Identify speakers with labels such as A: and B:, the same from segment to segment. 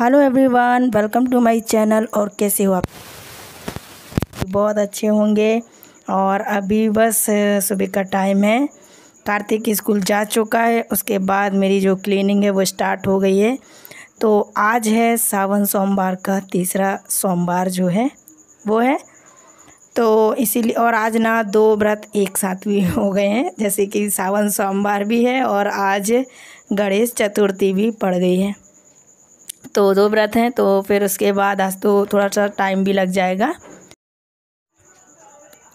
A: Hello everyone, welcome to my channel और कैसे हो आप? बहुत अच्छे होंगे और अभी बस सुबह का टाइम है। कार्तिक स्कूल जा चुका है, उसके बाद मेरी जो क्लीनिंग है वो स्टार्ट हो गई है। तो आज है सावन सोमवार का तीसरा सोमवार जो है, वो है। तो इसीलिए, और आज ना दो व्रत एक साथ भी हो गए हैं, जैसे कि सावन सोमवार भी है और आज गणेश चतुर्थी भी पड़ गई है। तो दो व्रत हैं तो फिर उसके बाद आज तो थोड़ा सा टाइम भी लग जाएगा।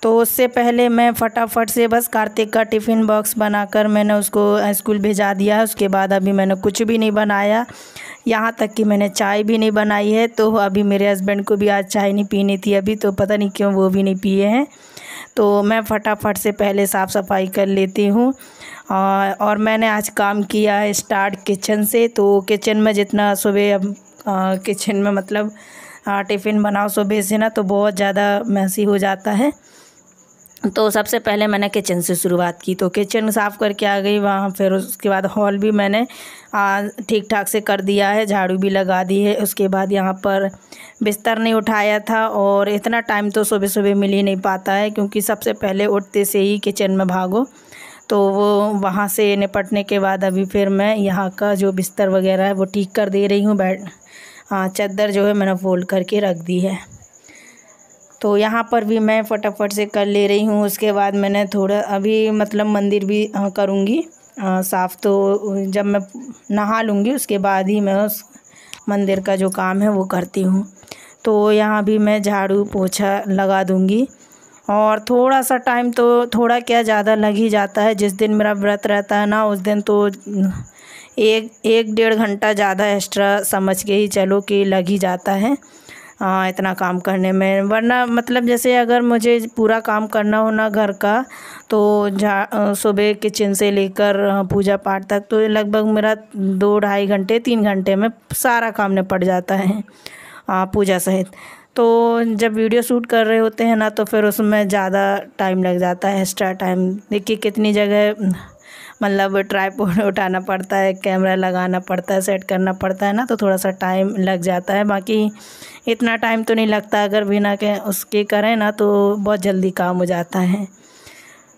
A: तो उससे पहले मैं फटाफट से बस कार्तिक का टिफ़िन बॉक्स बनाकर मैंने उसको स्कूल भेजा दिया, उसके बाद अभी मैंने कुछ भी नहीं बनाया। यहाँ तक कि मैंने चाय भी नहीं बनाई है तो अभी मेरे हस्बैंड को भी आज चाय नहीं पीनी थी अभी तो पता नहीं क्यों वो भी नहीं पिए हैं। तो मैं फटाफट से पहले साफ़ सफ़ाई कर लेती हूँ। और मैंने आज काम किया है स्टार्ट किचन से। तो किचन में जितना सुबह अब किचन में मतलब टिफ़िन बनाओ सुबह से ना तो बहुत ज़्यादा मैसी हो जाता है। तो सबसे पहले मैंने किचन से शुरुआत की। तो किचन साफ़ करके आ गई, वहाँ फिर उसके बाद हॉल भी मैंने ठीक ठाक से कर दिया है, झाड़ू भी लगा दी है। उसके बाद यहाँ पर बिस्तर नहीं उठाया था और इतना टाइम तो सुबह सुबह मिल ही नहीं पाता है, क्योंकि सबसे पहले उठते से ही किचन में भागो। तो वो वहाँ से निपटने के बाद अभी फिर मैं यहाँ का जो बिस्तर वगैरह है, वो ठीक कर दे रही हूँ, बेड हाँ चादर जो है मैंने फोल्ड करके रख दी है। तो यहाँ पर भी मैं फटाफट से कर ले रही हूँ। उसके बाद मैंने थोड़ा अभी मतलब मंदिर भी करूँगी। साफ़ तो जब मैं नहा लूँगी, उसके बाद ही मैं उस मंदिर का जो काम है वो करती हूँ। तो यहाँ भी मैं झाड़ू पोछा लगा दूँगी। और थोड़ा सा टाइम तो थोड़ा क्या ज़्यादा लग ही जाता है। जिस दिन मेरा व्रत रहता है ना, उस दिन तो एक एक डेढ़ घंटा ज़्यादा एक्स्ट्रा समझ के ही चलो कि लग ही जाता है हाँ इतना काम करने में। वरना मतलब जैसे अगर मुझे पूरा काम करना हो ना घर का तो जा सुबह किचन से लेकर पूजा पाठ तक तो लगभग मेरा दो ढाई घंटे, तीन घंटे में सारा काम निपट जाता है पूजा सहित। तो जब वीडियो शूट कर रहे होते हैं ना तो फिर उसमें ज़्यादा टाइम लग जाता है एक्स्ट्रा टाइम देखिए कितनी जगह मतलब ट्राईपोड उठाना पड़ता है कैमरा लगाना पड़ता है सेट करना पड़ता है ना तो थोड़ा सा टाइम लग जाता है। बाकी इतना टाइम तो नहीं लगता, अगर बिना के उसके करें ना तो बहुत जल्दी काम हो जाता है।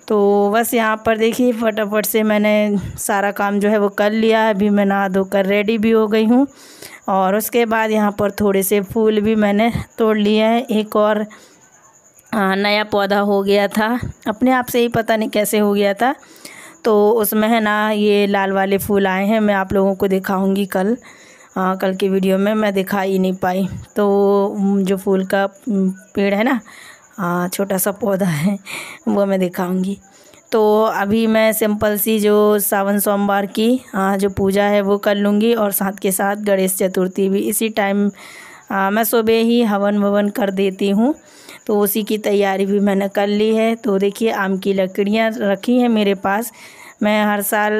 A: तो बस यहाँ पर देखिए, फटाफट से मैंने सारा काम जो है वो कर लिया है। अभी मैं नहा धोकर रेडी भी हो गई हूँ। और उसके बाद यहाँ पर थोड़े से फूल भी मैंने तोड़ लिए हैं। एक और नया पौधा हो गया था। अपने आप से ही पता नहीं कैसे हो गया था। तो उसमें है ना ये लाल वाले फूल आए हैं मैं आप लोगों को दिखाऊँगी कल। आ, कल की वीडियो में मैं दिखा ही नहीं पाई। तो जो फूल का पेड़ है ना छोटा सा पौधा है वो मैं दिखाऊँगी। तो अभी मैं सिंपल सी जो सावन सोमवार की आ, जो पूजा है वो कर लूँगी और साथ के साथ गणेश चतुर्थी भी। इसी टाइम आ, मैं सुबह ही हवन ववन कर देती हूँ तो उसी की तैयारी भी मैंने कर ली है। तो देखिए आम की लकड़ियाँ रखी हैं मेरे पास। मैं हर साल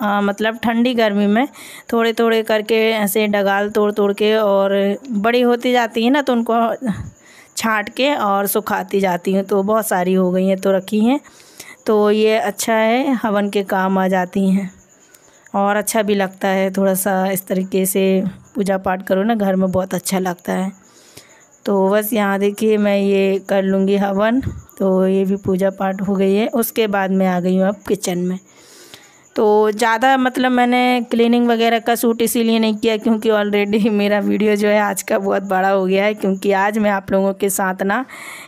A: आ, मतलब ठंडी गर्मी में थोड़े थोड़े करके ऐसे डगाल तोड़ तोड़ के और बड़ी होती जाती हैं ना तो उनको छाँट के और सुखाती जाती हूँ। तो बहुत सारी हो गई हैं तो रखी हैं। तो ये अच्छा है, हवन के काम आ जाती हैं। और अच्छा भी लगता है थोड़ा सा इस तरीके से पूजा पाठ करो ना, घर में बहुत अच्छा लगता है। तो बस यहाँ देखिए, मैं ये कर लूँगी हवन तो ये भी पूजा पाठ हो गई है। उसके बाद मैं आ गई हूँ अब किचन में। तो ज़्यादा मतलब मैंने क्लीनिंग वगैरह का सूट इसीलिए नहीं किया, क्योंकि ऑलरेडी मेरा वीडियो जो है, आज का बहुत बड़ा हो गया है। क्योंकि आज मैं आप लोगों के साथ ना,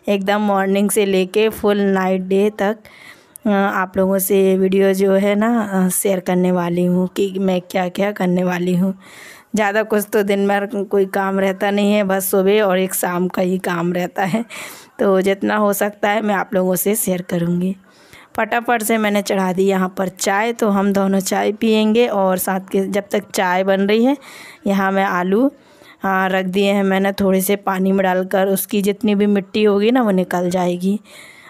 A: एकदम मॉर्निंग से लेके फुल नाइट डे तक आप लोगों से वीडियो जो है ना शेयर करने वाली हूँ कि मैं क्या क्या करने वाली हूँ। ज़्यादा कुछ तो दिन भर कोई काम रहता नहीं है, बस सुबह और एक शाम का ही काम रहता है। तो जितना हो सकता है मैं आप लोगों से शेयर करूँगी। फटाफट से मैंने चढ़ा दी यहाँ पर चाय तो हम दोनों चाय पियेंगे और साथ के जब तक चाय बन रही है, यहाँ मैं आलू हाँ रख दिए हैं। मैंने थोड़े से पानी में डालकर उसकी जितनी भी मिट्टी होगी ना, वो निकल जाएगी।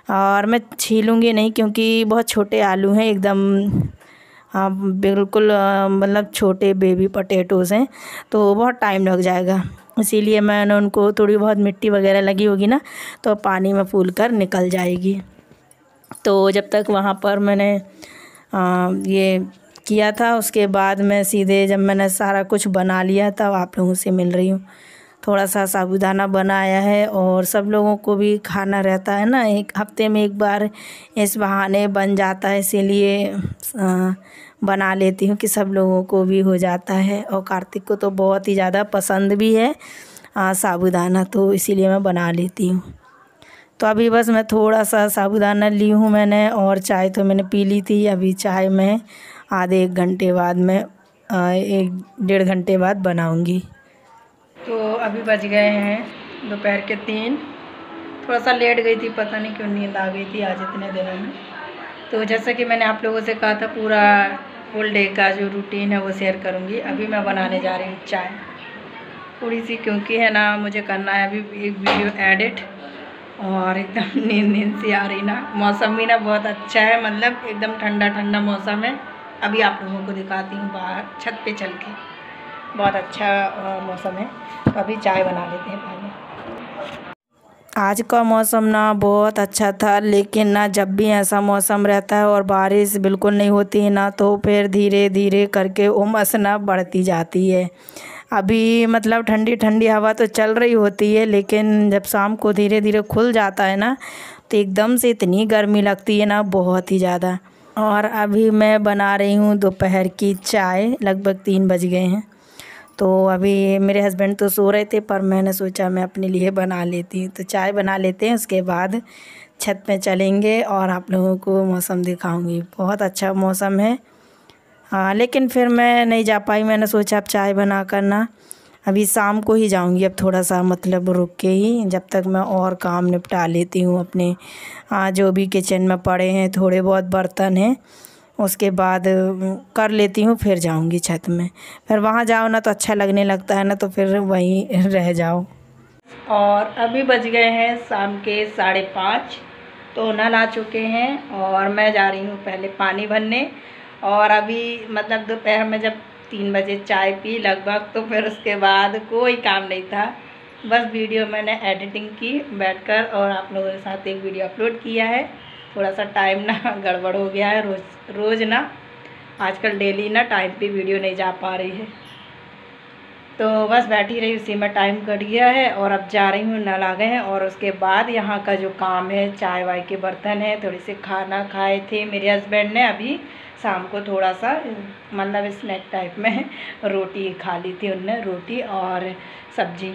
A: और मैं छीलूँगी नहीं क्योंकि बहुत छोटे आलू हैं एकदम हाँ बिल्कुल मतलब छोटे बेबी पटेटोज़ हैं तो बहुत टाइम लग जाएगा। इसीलिए मैंने उनको थोड़ी बहुत मिट्टी वगैरह लगी होगी ना तो पानी में फूल कर निकल जाएगी। तो जब तक वहाँ पर मैंने आ, ये किया था उसके बाद मैं सीधे जब मैंने सारा कुछ बना लिया तब आप लोगों से मिल रही हूँ। थोड़ा सा साबुदाना बनाया है और सब लोगों को भी खाना रहता है ना। एक हफ़्ते में एक बार इस बहाने बन जाता है, इसीलिए बना लेती हूँ कि सब लोगों को भी हो जाता है। और कार्तिक को तो बहुत ही ज़्यादा पसंद भी है साबुदाना तो इसीलिए मैं बना लेती हूँ। तो अभी बस मैं थोड़ा सा साबुदाना ली हूँ मैंने और चाय तो मैंने पी ली थी। अभी चाय मैं आधे एक घंटे बाद मैं एक डेढ़ घंटे बाद बनाऊँगी। तो अभी बज गए हैं दोपहर के तीन। थोड़ा सा लेट गई थी, पता नहीं क्यों नींद आ गई थी आज इतने दिनों में। तो जैसा कि मैंने आप लोगों से कहा था, पूरा फुल डे का जो रूटीन है वो शेयर करूँगी। अभी मैं बनाने जा रही हूँ चाय। थोड़ी सी क्योंकि है ना, मुझे करना है अभी एक वीडियो एडिट और एकदम नींद नींद सी आ रही ना। मौसम भी ना बहुत अच्छा है मतलब एकदम ठंडा ठंडा मौसम है। अभी आप लोगों को दिखाती हूँ बाहर, छत पे चल के। बहुत अच्छा मौसम है। तो अभी चाय बना लेते हैं पहले आज का मौसम ना बहुत अच्छा था, लेकिन ना जब भी ऐसा मौसम रहता है और बारिश बिल्कुल नहीं होती है ना तो फिर धीरे धीरे करके उमस ना बढ़ती जाती है। अभी मतलब ठंडी ठंडी हवा तो चल रही होती है, लेकिन जब शाम को धीरे धीरे खुल जाता है ना तो एकदम से इतनी गर्मी लगती है ना, बहुत ही ज़्यादा। और अभी मैं बना रही हूँ दोपहर की चाय, लगभग तीन बज गए हैं। तो अभी मेरे हस्बैंड तो सो रहे थे, पर मैंने सोचा मैं अपने लिए बना लेती हूँ। तो चाय बना लेते हैं, उसके बाद छत पे चलेंगे और आप लोगों को मौसम दिखाऊँगी। बहुत अच्छा मौसम है। हाँ लेकिन फिर मैं नहीं जा पाई, मैंने सोचा अब चाय बना कर ना, अभी शाम को ही जाऊँगी। अब थोड़ा सा मतलब रुक के ही, जब तक मैं और काम निपटा लेती हूँ अपने। हाँ जो भी किचन में पड़े हैं, थोड़े बहुत बर्तन हैं। उसके बाद कर लेती हूँ, फिर जाऊँगी छत में। फिर वहाँ जाओ, ना तो अच्छा लगने लगता है, ना तो फिर वहीं रह जाओ। और अभी बज गए हैं शाम के साढ़े पाँच तो नल आ चुके हैं और मैं जा रही हूँ पहले पानी भरने। और अभी मतलब दोपहर में जब तीन बजे चाय पी लगभग तो फिर उसके बाद कोई काम नहीं था। बस वीडियो मैंने एडिटिंग की, बैठकर और आप लोगों के साथ एक वीडियो अपलोड किया है। थोड़ा सा टाइम ना गड़बड़ हो गया है, रोज़ रोज़ ना, आजकल डेली ना टाइम पे वीडियो नहीं जा पा रही है। तो बस बैठी रही, उसी में टाइम कट गया है और अब जा रही हूँ, नल आ गए हैं और उसके बाद यहाँ का जो काम है चाय वाय के बर्तन है, थोड़ी सी खाना खाए थे मेरे हस्बैंड ने, अभी शाम को थोड़ा सा मतलब स्नैक टाइप में रोटी खा ली थी उनने, रोटी और सब्ज़ी।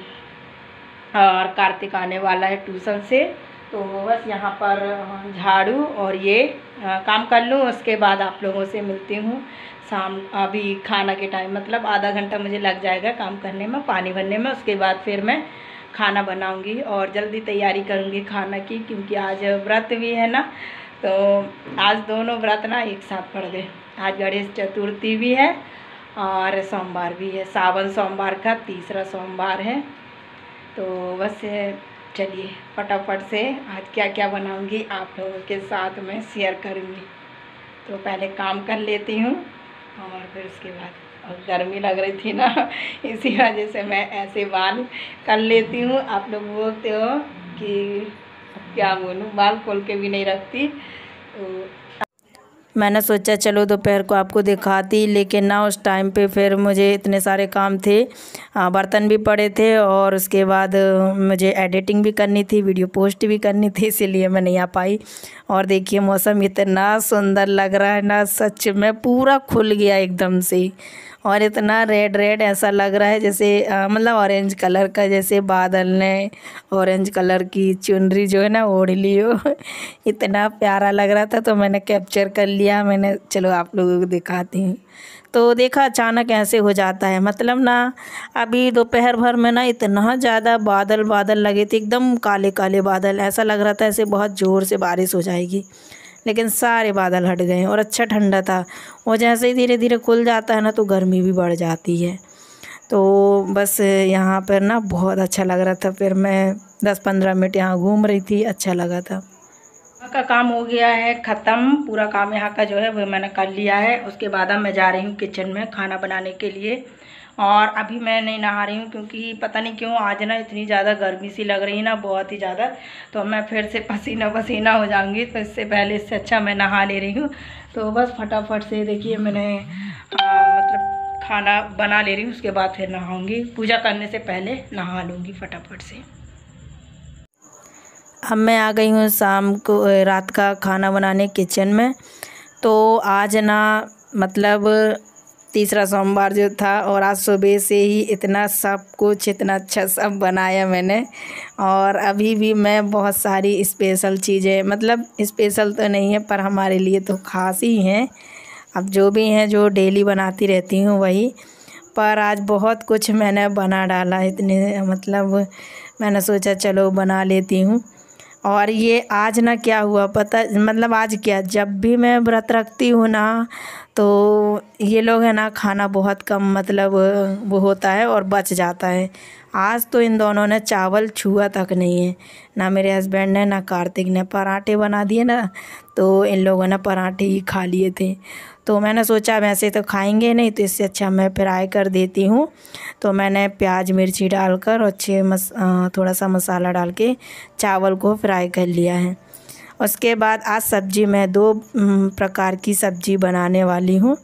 A: और कार्तिक आने वाला है ट्यूशन से। तो बस यहाँ पर झाड़ू और ये काम कर लूँ, उसके बाद आप लोगों से मिलती हूँ। शाम, अभी खाना के टाइम मतलब आधा घंटा मुझे लग जाएगा काम करने में, पानी भरने में, उसके बाद फिर मैं खाना बनाऊँगी और जल्दी तैयारी करूँगी खाना की, क्योंकि आज व्रत भी है ना तो आज दोनों व्रत ना एक साथ पड़ गए। आज गणेश चतुर्थी भी है और सोमवार भी है। सावन सोमवार का तीसरा सोमवार है। तो बस चलिए फटाफट से आज क्या क्या बनाऊँगी आप लोगों के साथ मैं शेयर करूँगी। तो पहले काम कर लेती हूँ और फिर उसके बाद और गर्मी लग रही थी ना, इसी वजह से मैं ऐसे बाल कर लेती हूँ। आप लोग बोलते हो कि क्या बोलूँ, बाल खोल के भी नहीं रखती तो मैंने सोचा, चलो दोपहर को आपको दिखाती लेकिन ना, उस टाइम पे फिर मुझे इतने सारे काम थे। बर्तन भी पड़े थे और उसके बाद मुझे एडिटिंग भी करनी थी वीडियो पोस्ट भी करनी थी, इसीलिए मैं नहीं आ पाई। और देखिए, मौसम इतना सुंदर लग रहा है ना, सच में पूरा खुल गया एकदम से। और इतना रेड रेड ऐसा लग रहा है जैसे मतलब ऑरेंज कलर का जैसे बादल ने ऑरेंज कलर की चुनरी जो है ना ओढ़ ली हो। इतना प्यारा लग रहा था तो मैंने कैप्चर कर लिया, मैंने, चलो आप लोगों को दिखाती हूँ। तो देखा अचानक ऐसे हो जाता है मतलब ना, अभी दोपहर भर में ना इतना ज़्यादा बादल बादल लगे थे, एकदम काले काले बादल, ऐसा लग रहा था ऐसे बहुत ज़ोर से बारिश हो जाएगी। लेकिन सारे बादल हट गए और अच्छा ठंडा था। वो जैसे ही धीरे धीरे खुल जाता है ना तो गर्मी भी बढ़ जाती है। तो बस यहाँ पर ना बहुत अच्छा लग रहा था। फिर मैं दस पंद्रह मिनट यहाँ घूम रही थी अच्छा लगा था। का काम हो गया है ख़त्म। पूरा काम यहाँ का जो है, वो मैंने कर लिया है। उसके बाद अब मैं जा रही हूँ किचन में खाना बनाने के लिए। और अभी मैं नहीं नहा रही हूँ क्योंकि पता नहीं क्यों आज ना इतनी ज़्यादा गर्मी सी लग रही है ना, बहुत ही ज़्यादा। तो मैं फिर से पसीना पसीना हो जाऊँगी तो इससे पहले इससे अच्छा मैं नहा ले रही हूँ। तो बस फटाफट से देखिए मैंने मतलब खाना बना ले रही हूँ, उसके बाद फिर नहाऊँगी। पूजा करने से पहले नहा लूँगी फटाफट से। अब मैं आ गई हूँ शाम को रात का खाना बनाने किचन में। तो आज ना मतलब तीसरा सोमवार जो था और आज सुबह से ही इतना सब कुछ, इतना अच्छा सब बनाया मैंने। और अभी भी मैं बहुत सारी स्पेशल चीज़ें मतलब स्पेशल तो नहीं है, पर हमारे लिए तो ख़ास ही हैं। अब जो भी हैं, जो डेली बनाती रहती हूँ वही। पर आज बहुत कुछ मैंने बना डाला, इतने मतलब मैंने सोचा चलो बना लेती हूँ। और ये आज ना क्या हुआ पता मतलब आज क्या, जब भी मैं व्रत रखती हूँ ना तो ये लोग है ना, खाना बहुत कम मतलब वो होता है और बच जाता है। आज तो इन दोनों ने चावल छुआ तक नहीं है। ना मेरे हस्बैंड ने, ना कार्तिक ने पराठे बना दिए ना तो इन लोगों ने पराठे ही खा लिए थे। तो मैंने सोचा वैसे तो खाएँगे नहीं तो इससे अच्छा मैं फ्राई कर देती हूँ। तो मैंने प्याज, मिर्ची डालकर अच्छे मस थोड़ा सा मसाला डाल के चावल को फ्राई कर लिया है। उसके बाद आज सब्ज़ी, मैं दो प्रकार की सब्ज़ी बनाने वाली हूँ।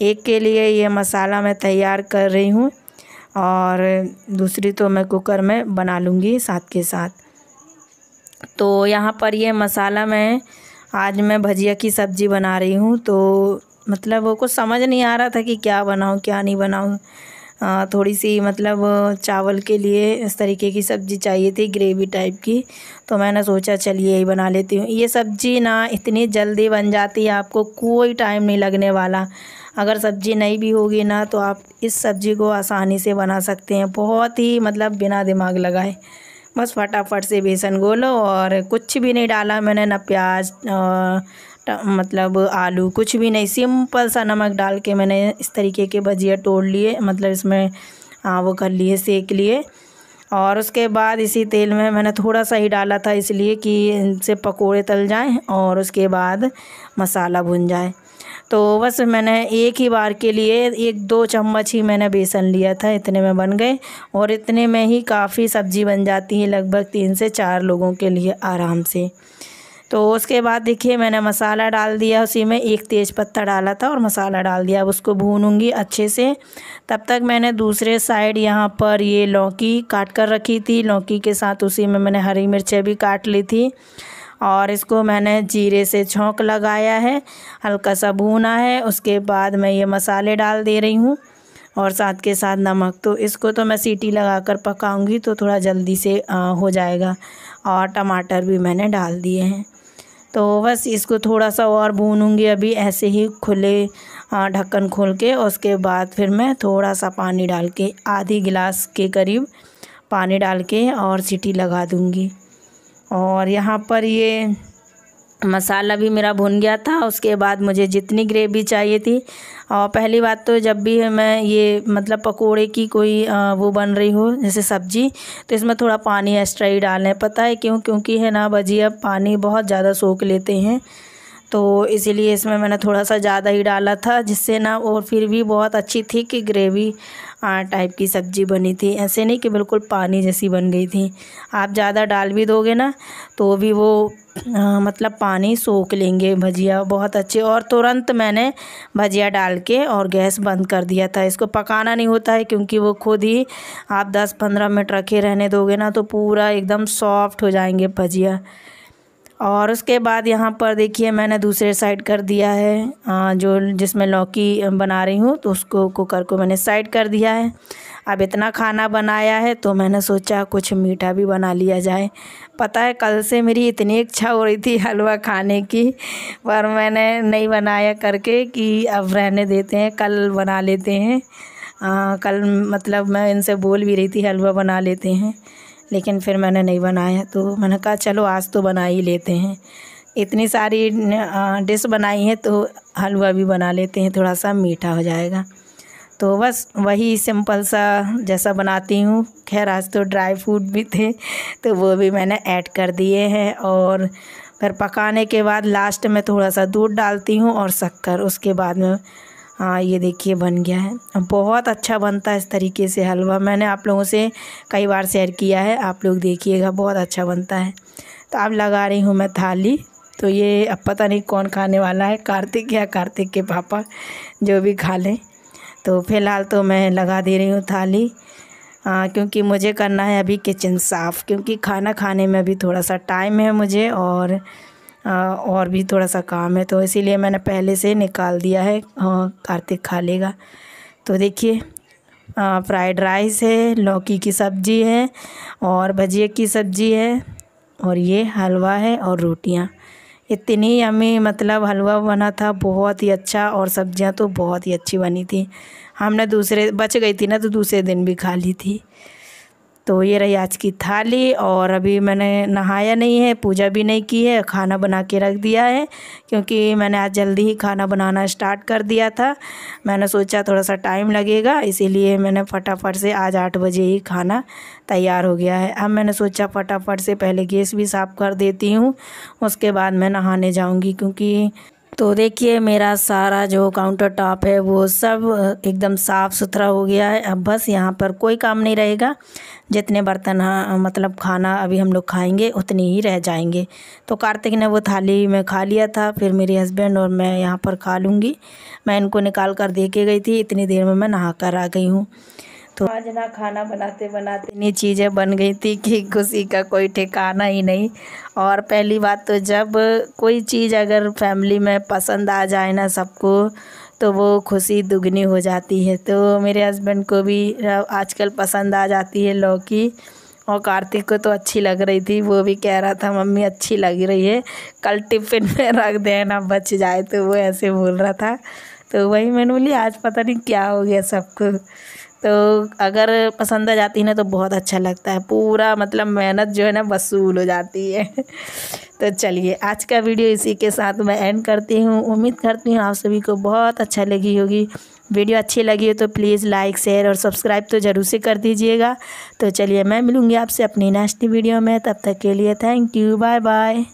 A: एक के लिए ये मसाला मैं तैयार कर रही हूँ और दूसरी तो मैं कुकर में बना लूँगी साथ के साथ। तो यहाँ पर ये मसाला मैं आज मैं भजिया की सब्ज़ी बना रही हूँ तो मतलब वो कुछ समझ नहीं आ रहा था कि क्या बनाऊँ, क्या नहीं बनाऊँ। थोड़ी सी मतलब चावल के लिए इस तरीके की सब्ज़ी चाहिए थी, ग्रेवी टाइप की। तो मैंने सोचा चलिए यही बना लेती हूँ। ये सब्ज़ी ना इतनी जल्दी बन जाती है, आपको कोई टाइम नहीं लगने वाला। अगर सब्ज़ी नहीं भी होगी ना तो आप इस सब्ज़ी को आसानी से बना सकते हैं। बहुत ही मतलब बिना दिमाग लगाए। बस फटाफट से बेसन गोलो और कुछ भी नहीं डाला मैंने, ना प्याज मतलब आलू, कुछ भी नहीं। सिंपल सा नमक डाल के मैंने इस तरीके के भजिया तोड़ लिए मतलब इसमें हाँ वो कर लिए, सेक लिए। और उसके बाद इसी तेल में मैंने थोड़ा सा ही डाला था, इसलिए कि इनसे पकोड़े तल जाएँ और उसके बाद मसाला भुन जाए। तो बस मैंने एक ही बार के लिए एक दो चम्मच ही मैंने बेसन लिया था, इतने में बन गए। और इतने में ही काफ़ी सब्ज़ी बन जाती है लगभग तीन से चार लोगों के लिए आराम से। तो उसके बाद देखिए मैंने मसाला डाल दिया, उसी में एक तेज़ पत्ता डाला था और मसाला डाल दिया। अब उसको भूनूँगी अच्छे से। तब तक मैंने दूसरे साइड यहाँ पर ये लौकी काट कर रखी थी। लौकी के साथ उसी में मैंने हरी मिर्चें भी काट ली थी। और इसको मैंने जीरे से छोंक लगाया है, हल्का सा भूना है, उसके बाद मैं ये मसाले डाल दे रही हूँ और साथ के साथ नमक। तो इसको तो मैं सीटी लगा कर पकाऊँगी तो थोड़ा जल्दी से हो जाएगा और टमाटर भी मैंने डाल दिए हैं। तो बस इसको थोड़ा सा और भूनूँगी अभी, ऐसे ही खुले ढक्कन खोल के, उसके बाद फिर मैं थोड़ा सा पानी डाल के, आधी गिलास के करीब पानी डाल के और सीटी लगा दूँगी। और यहाँ पर ये मसाला भी मेरा भुन गया था। उसके बाद मुझे जितनी ग्रेवी चाहिए थी। और पहली बात तो जब भी मैं ये मतलब पकोड़े की कोई वो बन रही हो, जैसे सब्ज़ी तो इसमें थोड़ा पानी एक्स्ट्रा ही डालना है। पता है क्यों? क्योंकि है ना भजिया पानी बहुत ज़्यादा सोख लेते हैं। तो इसीलिए इसमें मैंने थोड़ा सा ज़्यादा ही डाला था, जिससे ना, और फिर भी बहुत अच्छी थी कि ग्रेवी। टाइप की सब्ज़ी बनी थी। ऐसे नहीं कि बिल्कुल पानी जैसी बन गई थी। आप ज़्यादा डाल भी दोगे ना तो भी वो आ, मतलब पानी सोख लेंगे भजिया। बहुत अच्छे और तुरंत मैंने भजिया डाल के और गैस बंद कर दिया था। इसको पकाना नहीं होता है क्योंकि वो खुद ही आप दस पंद्रह मिनट रखे रहने दोगे ना तो पूरा एकदम सॉफ्ट हो जाएँगे भजिया। और उसके बाद यहाँ पर देखिए मैंने दूसरे साइड कर दिया है जो जिसमें लौकी बना रही हूँ तो उसको कुकर को मैंने साइड कर दिया है। अब इतना खाना बनाया है तो मैंने सोचा कुछ मीठा भी बना लिया जाए। पता है कल से मेरी इतनी इच्छा हो रही थी हलवा खाने की पर मैंने नहीं बनाया करके कि अब रहने देते हैं कल बना लेते हैं। आ, कल मतलब मैं इनसे बोल भी रही थी हलवा बना लेते हैं। लेकिन फिर मैंने नहीं बनाया। तो मैंने कहा, चलो, आज तो बना ही लेते हैं। इतनी सारी डिश बनाई है तो हलवा भी बना लेते हैं थोड़ा सा मीठा हो जाएगा। तो बस वही सिंपल सा जैसा बनाती हूँ। खैर, आज तो ड्राई फ्रूट भी थे तो वो भी मैंने ऐड कर दिए हैं और फिर पकाने के बाद लास्ट में थोड़ा सा दूध डालती हूँ और शक्कर, उसके बाद में हाँ ये देखिए बन गया है। बहुत अच्छा बनता है इस तरीके से हलवा। मैंने आप लोगों से कई बार शेयर किया है आप लोग देखिएगा बहुत अच्छा बनता है। तो अब लगा रही हूँ मैं थाली। तो ये अब पता नहीं कौन खाने वाला है कार्तिक या कार्तिक के पापा जो भी खा लें। तो फ़िलहाल तो मैं लगा दे रही हूँ थाली। आ, क्योंकि मुझे करना है अभी किचन साफ़ क्योंकि खाना खाने में अभी थोड़ा सा टाइम है मुझे और और भी थोड़ा सा काम है तो इसीलिए मैंने पहले से निकाल दिया है कार्तिक खा लेगा तो देखिए फ्राइड राइस है, लौकी की सब्ज़ी है, और भजिए की सब्ज़ी है, और ये हलवा है और रोटियाँ। इतनी यम्मी मतलब हलवा बना था, बहुत ही अच्छा और सब्ज़ियाँ तो बहुत ही अच्छी बनी थी। हमने दूसरे, बच गई थी ना तो दूसरे दिन भी खा ली थी। तो ये रही आज की थाली और अभी मैंने नहाया नहीं है, पूजा भी नहीं की है, खाना बना के रख दिया है, क्योंकि मैंने आज जल्दी ही खाना बनाना स्टार्ट कर दिया था। मैंने सोचा थोड़ा सा टाइम लगेगा, इसीलिए मैंने फटाफट से आज आठ बजे ही खाना तैयार हो गया है। अब मैंने सोचा फटाफट से पहले गैस भी साफ़ कर देती हूँ, उसके बाद मैं नहाने जाऊँगी, क्योंकि तो देखिए, मेरा सारा जो काउंटर टॉप है, वो सब एकदम साफ़ सुथरा हो गया है। अब बस यहाँ पर कोई काम नहीं रहेगा। जितने बर्तन हाँ मतलब खाना अभी हम लोग खाएँगे, उतने ही रह जाएँगे। तो कार्तिक ने वो थाली में खा लिया था, फिर मेरे हस्बैंड और मैं यहाँ पर खा लूँगी। मैं इनको निकाल कर दे के गई थी, इतनी देर में मैं नहा कर आ गई हूँ। तो आज ना खाना बनाते बनाते इतनी चीज़ें बन गई थी कि खुशी का कोई ठिकाना ही नहीं। और पहली बात तो जब कोई चीज़ अगर फैमिली में पसंद आ जाए ना सबको तो वो खुशी दुगनी हो जाती है। तो मेरे हस्बैंड को भी आजकल पसंद आ जाती है लौकी। और कार्तिक को तो अच्छी लग रही थी, वो भी कह रहा था, मम्मी, अच्छी लग रही है। कल टिफ़िन में रख देना, बच जाए। तो वो ऐसे बोल रहा था। तो वही मैंने बोली, आज पता नहीं क्या हो गया सबको। तो अगर पसंद आ जाती है ना तो बहुत अच्छा लगता है। पूरा मतलब मेहनत जो है ना, वसूल हो जाती है। तो चलिए, आज का वीडियो इसी के साथ मैं एंड करती हूँ। उम्मीद करती हूँ आप सभी को बहुत अच्छा लगी होगी। वीडियो अच्छी लगी हो तो प्लीज़ लाइक शेयर और सब्सक्राइब तो ज़रूर से कर दीजिएगा। तो चलिए, मैं मिलूँगी आपसे अपनी नेक्स्ट वीडियो में। तब तक के लिए थैंक यू बाय बाय